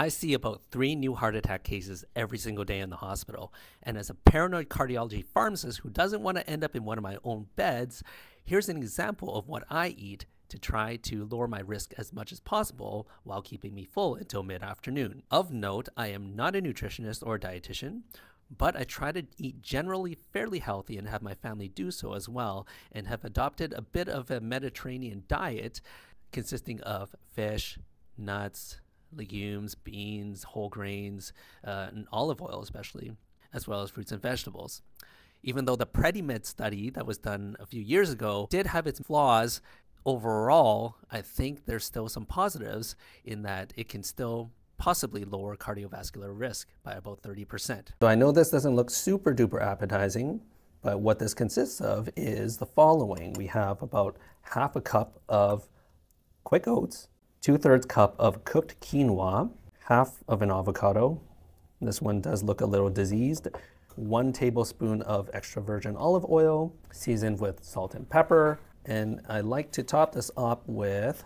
I see about three new heart attack cases every single day in the hospital. And as a paranoid cardiology pharmacist who doesn't want to end up in one of my own beds, here's an example of what I eat to try to lower my risk as much as possible while keeping me full until mid afternoon. Of note, I am not a nutritionist or a dietitian. But I try to eat generally fairly healthy and have my family do so as well, and have adopted a bit of a Mediterranean diet consisting of fish, nuts, legumes, beans, whole grains, uh, and olive oil, especially, as well as fruits and vegetables. Even though the PREDIMED study that was done a few years ago did have its flaws, overall, I think there's still some positives in that it can still possibly lower cardiovascular risk by about 30%. So I know this doesn't look super duper appetizing, but what this consists of is the following. We have about half a cup of quick oats, two-thirds cup of cooked quinoa, half of an avocado. This one does look a little diseased. One tablespoon of extra virgin olive oil, seasoned with salt and pepper. And I like to top this up with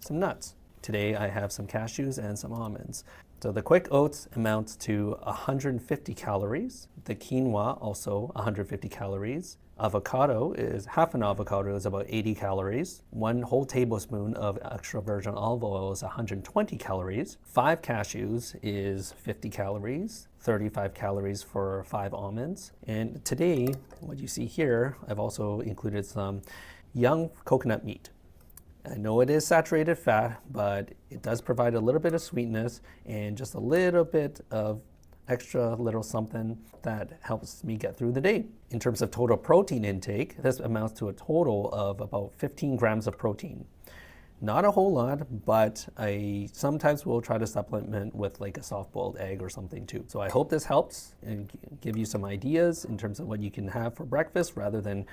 some nuts. Today I have some cashews and some almonds. So the quick oats amounts to 150 calories. The quinoa also 150 calories. Avocado is half an avocado is about 80 calories. One whole tablespoon of extra virgin olive oil is 120 calories. Five cashews is 50 calories. 35 calories for five almonds. And today, what you see here, I've also included some young coconut meat. I know it is saturated fat, but it does provide a little bit of sweetness and just a little bit of extra little something that helps me get through the day. In terms of total protein intake, this amounts to a total of about 15 grams of protein. Not a whole lot, but I sometimes will try to supplement with like a soft-boiled egg or something too. So I hope this helps and give you some ideas in terms of what you can have for breakfast rather than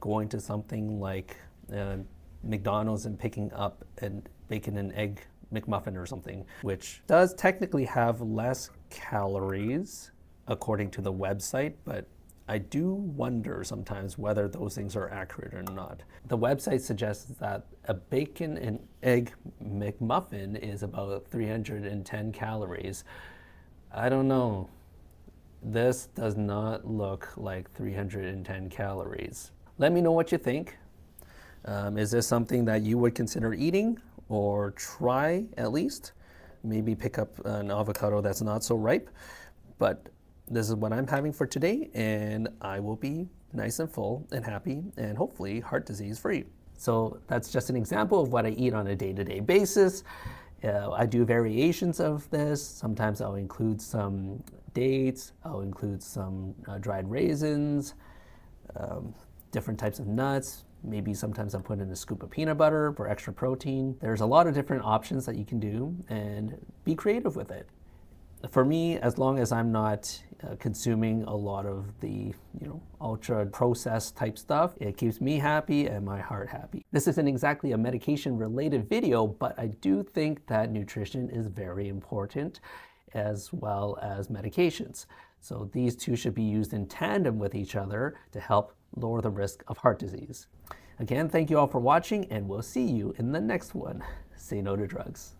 going to something like uh, McDonald's and picking up a bacon and egg McMuffin or something, which does technically have less calories according to the website, but I do wonder sometimes whether those things are accurate or not. The website suggests that a bacon and egg McMuffin is about 310 calories. I don't know. This does not look like 310 calories. Let me know what you think. Um, is this something that you would consider eating or try at least? Maybe pick up an avocado that's not so ripe. But this is what I'm having for today, and I will be nice and full and happy and hopefully heart disease free. So that's just an example of what I eat on a day to day basis. Uh, I do variations of this. Sometimes I'll include some dates, I'll include some uh, dried raisins, um, different types of nuts, Maybe sometimes I'll put in a scoop of peanut butter for extra protein. There's a lot of different options that you can do and be creative with it. For me, as long as I'm not uh, consuming a lot of the you know ultra processed type stuff, it keeps me happy and my heart happy. This isn't exactly a medication related video, but I do think that nutrition is very important as well as medications. So these two should be used in tandem with each other to help lower the risk of heart disease. Again, thank you all for watching, and we'll see you in the next one. Say no to drugs.